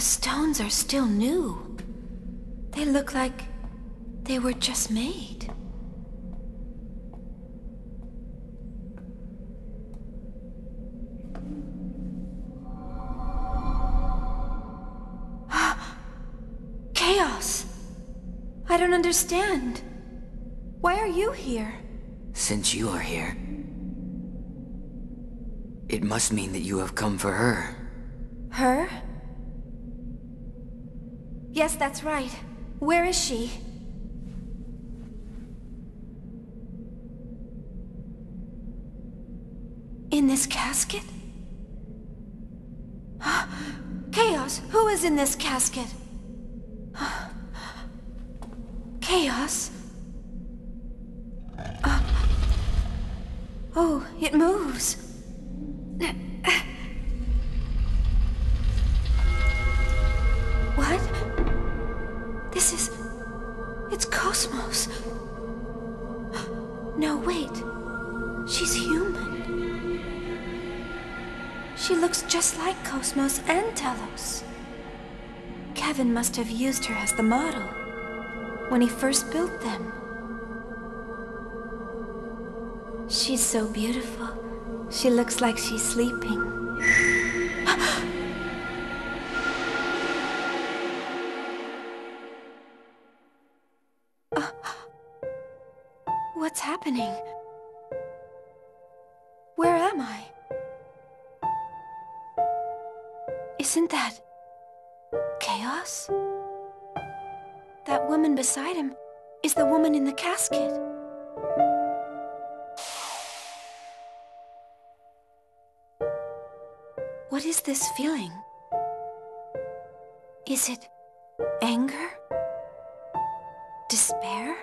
The stones are still new. They look like they were just made. Chaos! I don't understand. Why are you here? Since you are here, it must mean that you have come for her. Her? Yes, that's right. Where is she? In this casket? Chaos, who is in this casket? Chaos? Uh, oh, it moves. KOS-MOS. No, wait. She's human. She looks just like KOS-MOS and T-elos. Kevin must have used her as the model when he first built them. She's so beautiful. She looks like she's sleeping. What's happening? Where am I? Isn't that... chaos? That woman beside him is the woman in the casket. What is this feeling? Is it anger? Despair?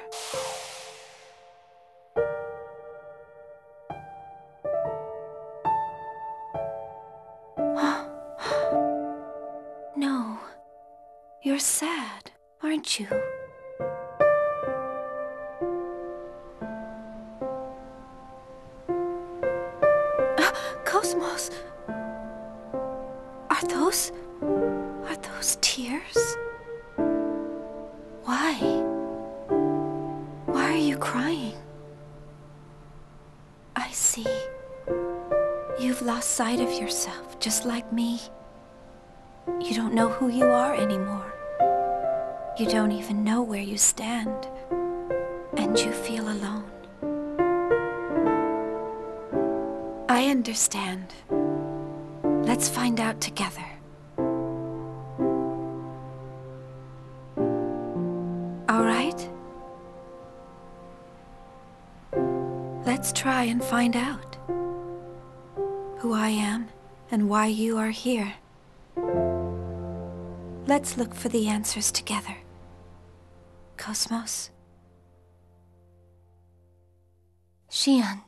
You're sad, aren't you? Ah, KOS-MOS! Are those... are those tears? Why? Why are you crying? I see. You've lost sight of yourself, just like me. You don't know who you are anymore. You don't even know where you stand. And you feel alone. I understand. Let's find out together. All right? Let's try and find out who I am and why you are here. Let's look for the answers together. KOS-MOS? Shion.